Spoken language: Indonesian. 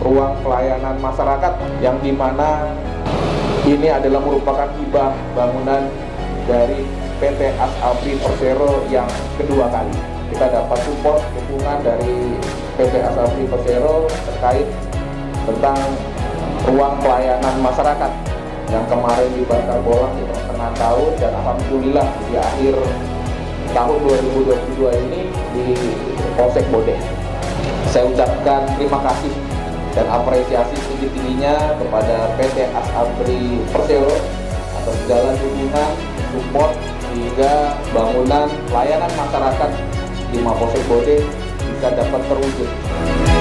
pelayanan masyarakat yang di mana ini adalah merupakan hibah bangunan dari PT Asabri Persero yang kedua kali. Kita dapat support dukungan dari PT Asabri Persero terkait tentang ruang pelayanan masyarakat yang kemarin di Bantar Bolang di tengah tahun dan alhamdulillah di akhir tahun 2022 ini di Polsek Bodeh. Saya ucapkan terima kasih dan apresiasi tinggi-tingginya kepada PT Asabri Persero atas segala dukungan, support hingga bangunan pelayanan masyarakat di Mapolsek Bodeh bisa dapat terwujud.